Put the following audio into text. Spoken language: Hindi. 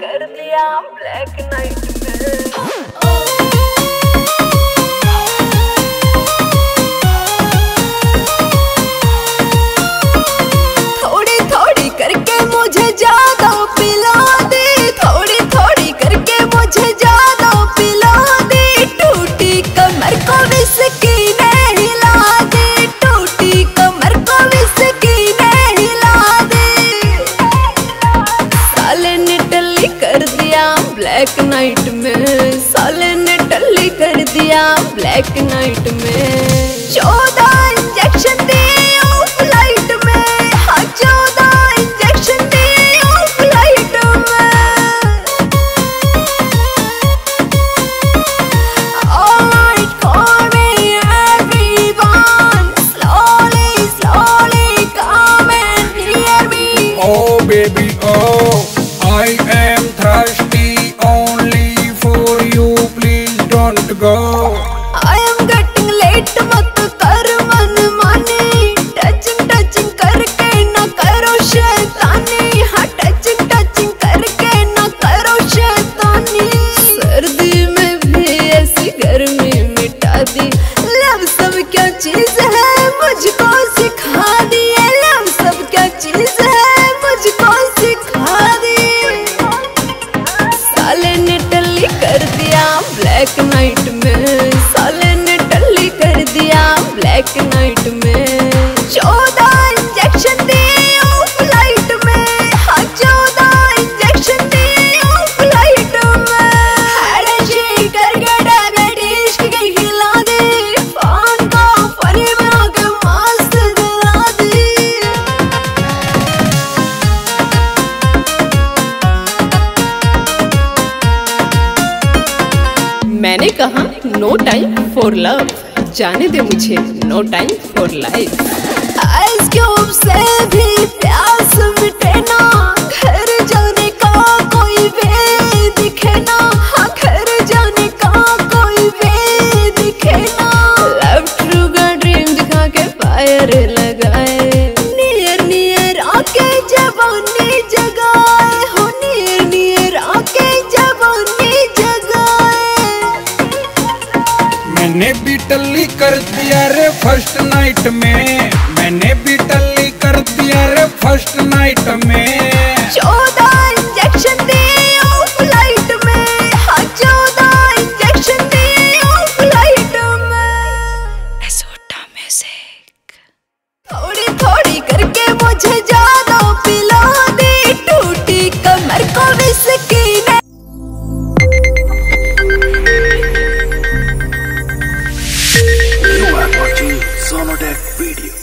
कर दिया ब्लैक नाइट में। ब्लैक नाइट में साले ने टल्ली कर दिया ब्लैक नाइट में। दी लव सब क्या चीज़ है? मुझको सिखा दी लव सब क्या चीज़ है? मुझको सिखा दी साले ने टल्ली कर दिया ब्लैक नाइट में। साले ने टल्ली कर दिया ब्लैक नाइट में। चौदह मैंने कहा नो टाइम फॉर लव जाने दे मुझे no time for life ice cube से भी प्यास मिटे ना घर जाने का कोई वे दिखे ना। घर जाने का कोई वे दिखे ना। लव ट्रू का ड्रीम दिखा के फायर मैंने भी टल्ली कर दिया रे फ़र्स्ट नाइट में। मैंने भी टल्ली कर दिया रे फ़र्स्ट नाइट में। चौदह इंजेक्शन दिए ऑफ़ लाइट में। हाँ चौदह इंजेक्शन दिए ऑफ़ लाइट में। थोड़ी थोड़ी करके मुझे Monodeck Video.